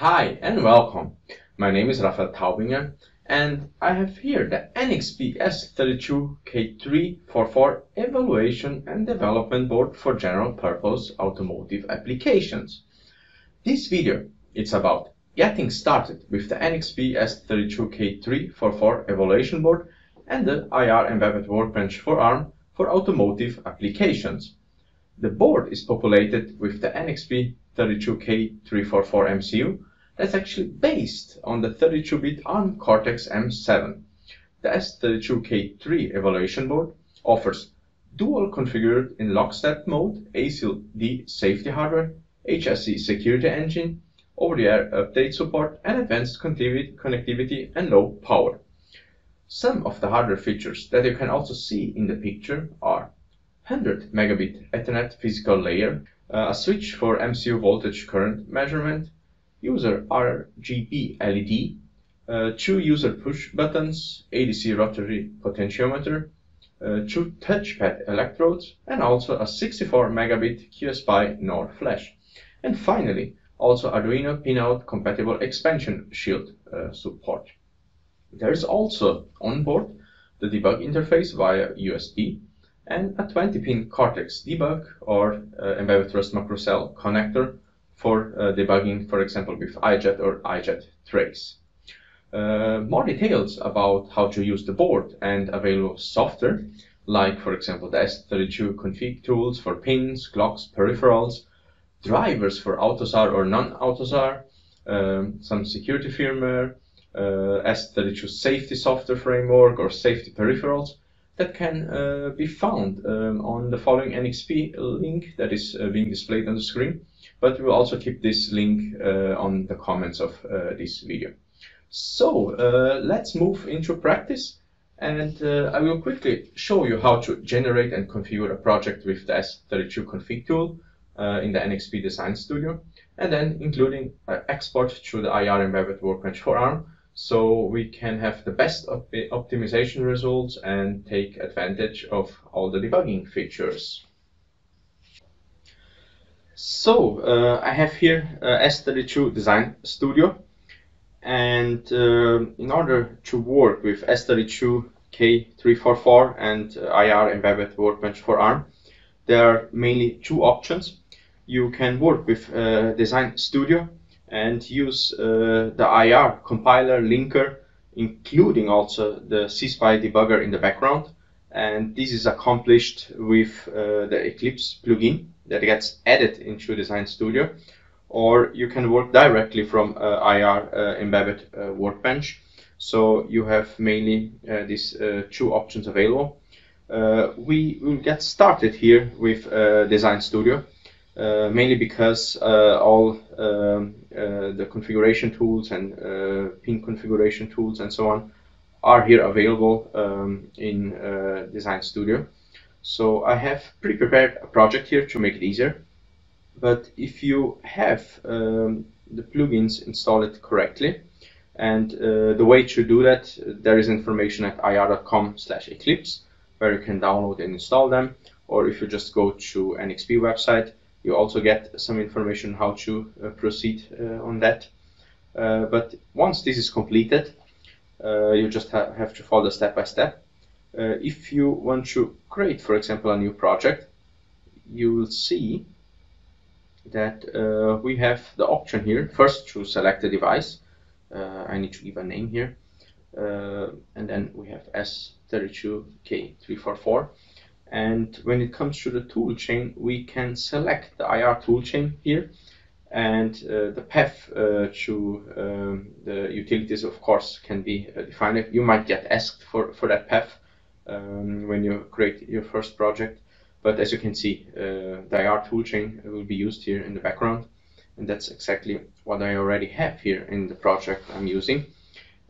Hi and welcome. My name is Rafael Taubinger and I have here the NXP S32K344 evaluation and development board for general purpose automotive applications. This video is about getting started with the NXP S32K344 evaluation board and the IAR embedded workbench for ARM for automotive applications. The board is populated with the NXP 32K344 MCU that's actually based on the 32-bit ARM Cortex-M7. The S32K3 evaluation board offers dual configured in lockstep mode ASIL-D safety hardware, HSE security engine, over-the-air update support, and advanced connectivity and low power. Some of the hardware features that you can also see in the picture are 100 megabit Ethernet physical layer, uh, a switch for MCU voltage current measurement, user RGB LED, uh, two user push buttons, ADC rotary potentiometer, uh, two touchpad electrodes, and also a 64 megabit QSPI NOR flash. And finally, also Arduino pinout compatible expansion shield uh, support. There is also on board the debug interface via USB and a 20 pin Cortex debug or uh, embedded trace macro cell connector for uh, debugging, for example, with iJet or iJet trace. Uh, more details about how to use the board and available software, like for example the S32 config tools for pins, clocks, peripherals, drivers for AUTOSAR or non-AUTOSAR, um, some security firmware, uh, S32 safety software framework or safety peripherals that can uh, be found um, on the following NXP link that is uh, being displayed on the screen but we'll also keep this link uh, on the comments of uh, this video. So uh, let's move into practice and I will quickly show you how to generate and configure a project with the S32 config tool in the NXP Design Studio and then including export to the IAR embedded workbench for ARM so we can have the best op optimization results and take advantage of all the debugging features. So uh, I have here uh, S32 Design Studio and uh, in order to work with S32 K344 and uh, IAR embedded workbench for ARM there are mainly two options. You can work with uh, Design Studio and use uh, the IAR compiler linker including also the C-SPY debugger in the background and this is accomplished with the Eclipse plugin that gets added into Design Studio, or you can work directly from uh, IAR uh, embedded uh, workbench. So you have mainly these two options available. we will get started here with Design Studio. Uh, mainly because uh, all um, uh, the configuration tools and pin configuration tools and so on are here available um, in Design Studio. So I have pre-prepared a project here to make it easier. But if you have um, the plugins installed correctly, and uh, the way to do that, there is information at iar.com slash eclipse, where you can download and install them. Or if you just go to NXP website, you also get some information how to uh, proceed uh, on that. Uh, but once this is completed, uh, you just ha have to follow step by step. Uh, if you want to create, for example, a new project, you will see that uh, we have the option here, first to select the device. Uh, I need to give a name here. Uh, and then we have S32K344. And when it comes to the tool chain, we can select the IAR tool chain here and uh, the path uh, to um, the utilities of course can be uh, defined. You might get asked for, for that path um, when you create your first project. But as you can see, uh, the IAR toolchain will be used here in the background. And that's exactly what I already have here in the project I'm using.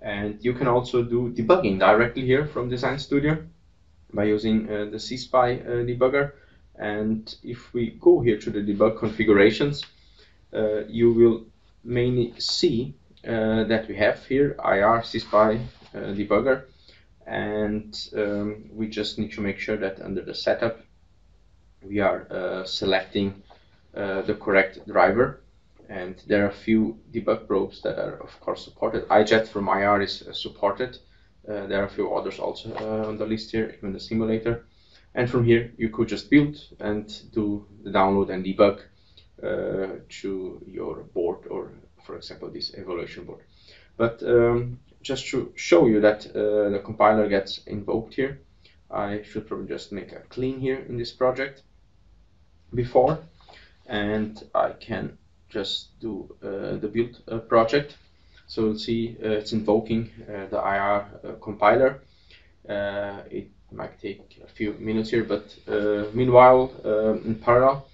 And you can also do debugging directly here from Design Studio by using uh, the C-SPY uh, debugger. And if we go here to the debug configurations, you will mainly see uh, that we have here IAR C-SPY uh, debugger and um, we just need to make sure that under the setup we are uh, selecting uh, the correct driver and there are a few debug probes that are of course supported. iJet from IAR is uh, supported. Uh, there are a few others also uh, on the list here, even the simulator. And from here, you could just build and do the download and debug uh, to your board or, for example, this evaluation board. But um, just to show you that uh, the compiler gets invoked here, I should probably just make a clean here in this project before, and I can just do uh, the build uh, project. So we'll see uh, it's invoking uh, the IAR uh, compiler. it might take a few minutes here, but meanwhile, um, in parallel,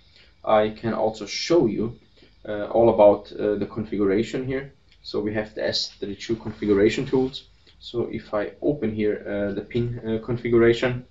I can also show you all about the configuration here. So we have the S32 configuration tools. So if I open here uh, the pin uh, configuration,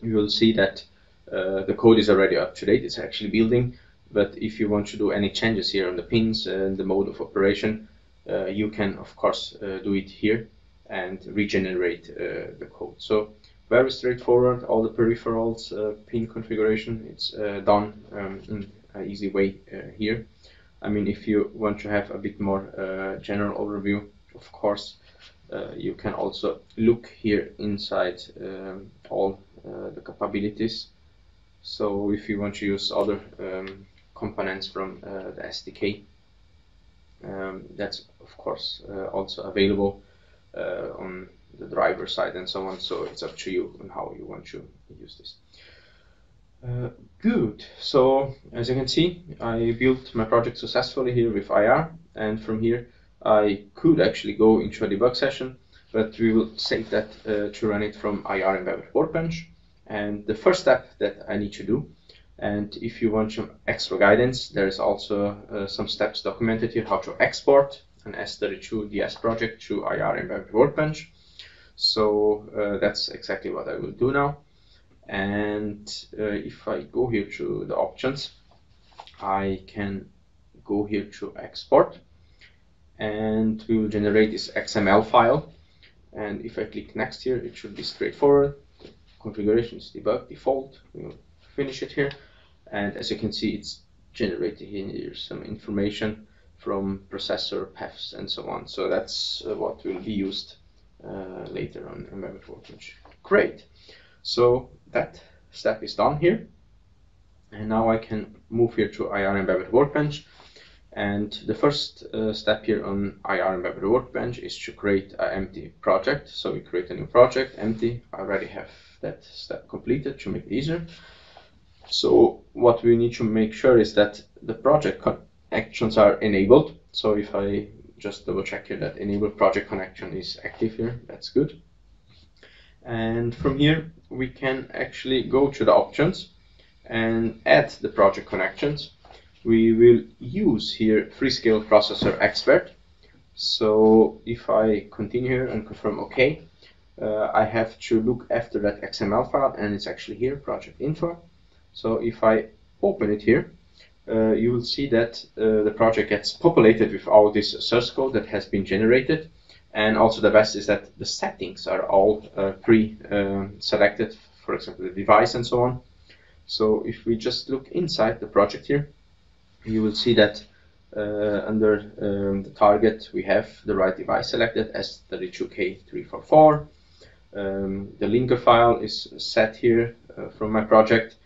you will see that uh, the code is already up to date. It's actually building. But if you want to do any changes here on the pins and the mode of operation, uh, you can of course uh, do it here and regenerate uh, the code. So very straightforward, all the peripherals, pin configuration, it's done um, in an easy way here. I mean, if you want to have a bit more general overview, of course, uh, you can also look here inside um, all uh, the capabilities. So if you want to use other um, components from uh, the SDK. Um, that's of course uh, also available uh, on the driver side and so on. So it's up to you on how you want to use this. Uh, good. So as you can see, I built my project successfully here with IAR, and from here I could actually go into a debug session, but we will save that uh, to run it from IAR embedded workbench. And the first step that I need to do and if you want some extra guidance, there's also uh, some steps documented here how to export an S32DS project to IAR Embedded Workbench. So uh, that's exactly what I will do now. And uh, if I go here to the options, I can go here to export and we will generate this XML file. And if I click next here, it should be straightforward. Configuration is debug default. We will finish it here and as you can see it's generated here some information from processor paths and so on so that's uh, what will be used later on in Embedded Workbench great. So that step is done here. And now I can move here to IAR Embedded Workbench. And the first uh, step here on IAR Embedded Workbench is to create an empty project. So we create a new project empty. I already have that step completed to make it easier. So what we need to make sure is that the project connections are enabled. So if I just double check here that enable project connection is active here, that's good. And from here, we can actually go to the options and add the project connections. We will use here Freescale Processor Expert. So if I continue here and confirm OK, uh, I have to look after that XML file and it's actually here, project info. So if I open it here, uh, you will see that uh, the project gets populated with all this source code that has been generated. And also the best is that the settings are all uh, pre-selected, for example, the device and so on. So if we just look inside the project here, you will see that uh, under um, the target we have the right device selected S32K344. Um, the linker file is set here uh, from my project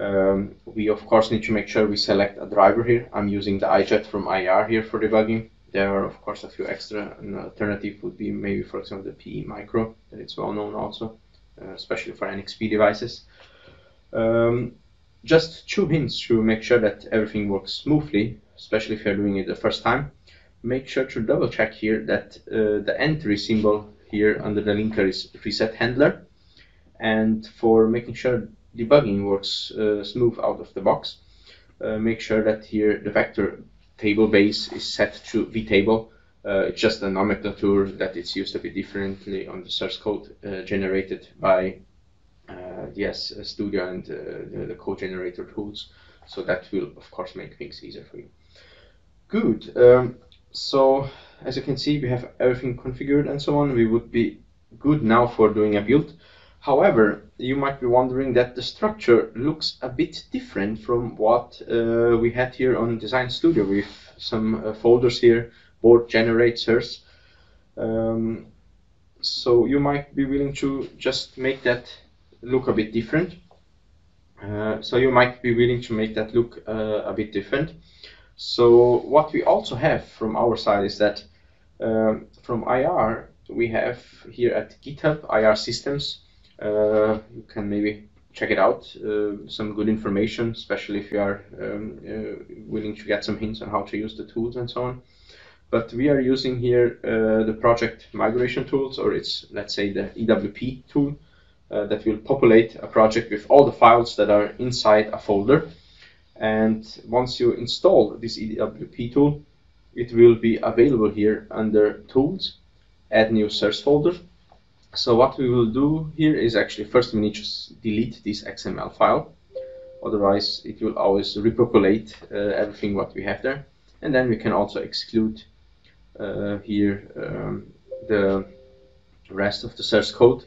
um, we of course need to make sure we select a driver here. I'm using the iJet from IAR here for debugging. There are of course a few extra. An alternative would be maybe for example the PE Micro that it's well known also, uh, especially for NXP devices. Um, just two hints to make sure that everything works smoothly, especially if you're doing it the first time. Make sure to double check here that uh, the entry symbol here under the linker is reset handler. And for making sure debugging works uh, smooth out of the box. Uh, make sure that here the vector table base is set to vtable. Uh, it's just a nomenclature that it's used a bit differently on the source code generated by DS Studio and the, the code generator tools. So that will, of course, make things easier for you. Good. Um, so as you can see, we have everything configured and so on. We would be good now for doing a build. However, you might be wondering that the structure looks a bit different from what uh, we had here on Design Studio with some uh, folders here, board generators. Um, so you might be willing to just make that look a bit different. Uh, so you might be willing to make that look uh, a bit different. So what we also have from our side is that um, from IAR we have here at GitHub IAR systems. Uh, you can maybe check it out. Uh, some good information, especially if you are um, uh, willing to get some hints on how to use the tools and so on. But we are using here the project migration tools, or it's let's say the EWP tool uh, that will populate a project with all the files that are inside a folder. And once you install this EWP tool, it will be available here under Tools, Add New Source Folder. So what we will do here is actually first we need to delete this XML file. Otherwise, it will always repopulate uh, everything what we have there. And then we can also exclude uh, here um, the rest of the source code.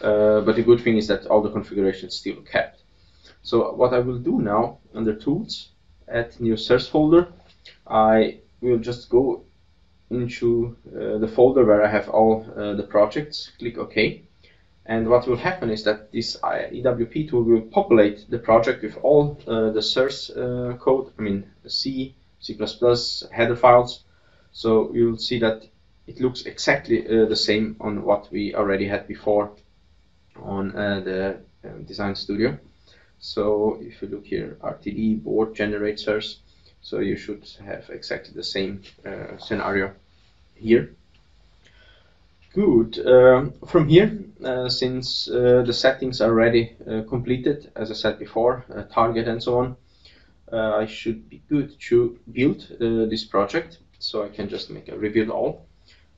Uh, but the good thing is that all the configuration is still kept. So what I will do now under Tools, add new source folder, I will just go into uh, the folder where I have all uh, the projects, click OK. And what will happen is that this EWP tool will populate the project with all uh, the source uh, code, I mean C, C++, header files. So you'll see that it looks exactly uh, the same on what we already had before on uh, the um, Design Studio. So if you look here, RTD, board generate source, so you should have exactly the same uh, scenario here. Good. Um, from here, uh, since uh, the settings are already uh, completed, as I said before, uh, target and so on, uh, I should be good to build this project. So I can just make a rebuild all.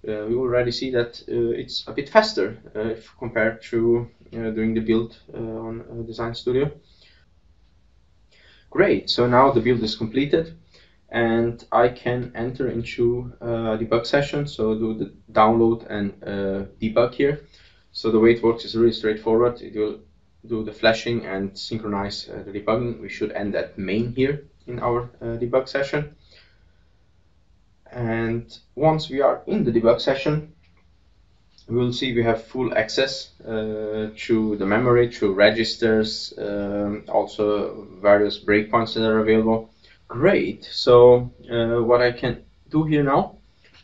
we already see that it's a bit faster if compared to doing the build on Design Studio. Great, so now the build is completed and I can enter into a debug session, so do the download and uh, debug here. So the way it works is really straightforward. It will do the flashing and synchronize uh, the debugging. We should end at main here in our uh, debug session. And once we are in the debug session, we will see we have full access uh, to the memory, to registers, um, also various breakpoints that are available. Great, so uh, what I can do here now,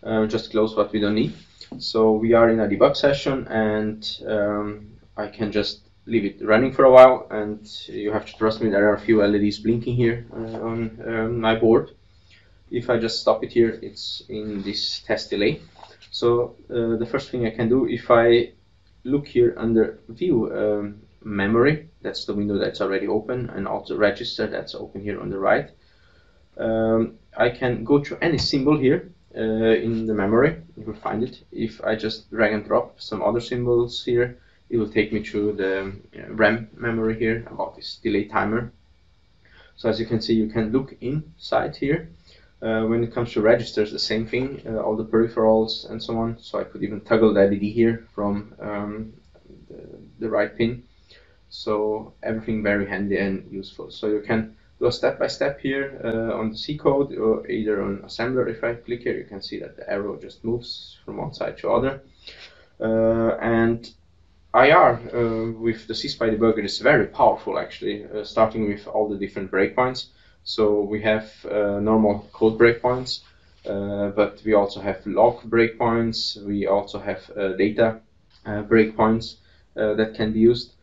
uh, just close what we don't need. So we are in a debug session and um, I can just leave it running for a while and you have to trust me there are a few LEDs blinking here uh, on um, my board. If I just stop it here, it's in this test delay. So uh, the first thing I can do, if I look here under view um, memory, that's the window that's already open, and also register that's open here on the right. Um, I can go to any symbol here uh, in the memory, you will find it. If I just drag and drop some other symbols here, it will take me to the uh, RAM memory here about this delay timer. So as you can see, you can look inside here uh, when it comes to registers, the same thing, uh, all the peripherals and so on. So I could even toggle the LED here from um, the, the, right pin. So everything very handy and useful. So you can do a step by step here uh, on the C code or either on assembler. If I click here, you can see that the arrow just moves from one side to other. Uh, and IAR uh, with the C-SPY debugger is very powerful actually, uh, starting with all the different breakpoints. So we have uh, normal code breakpoints, uh, but we also have log breakpoints. We also have uh, data uh, breakpoints uh, that can be used.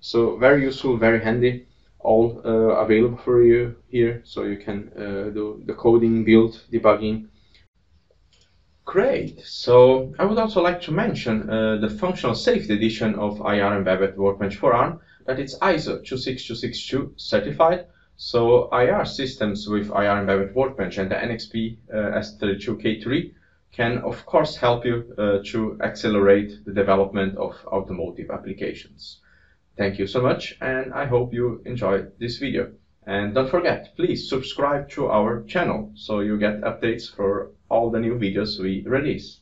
So very useful, very handy, all uh, available for you here. So you can do the coding, build, debugging. Great. So I would also like to mention the functional safety edition of IAR Embedded Workbench for ARM that it's ISO 26262 certified so IAR systems with IAR embedded workbench and the NXP uh, S32K3 can of course help you uh, to accelerate the development of automotive applications. Thank you so much and I hope you enjoyed this video. And don't forget, please subscribe to our channel so you get updates for all the new videos we release.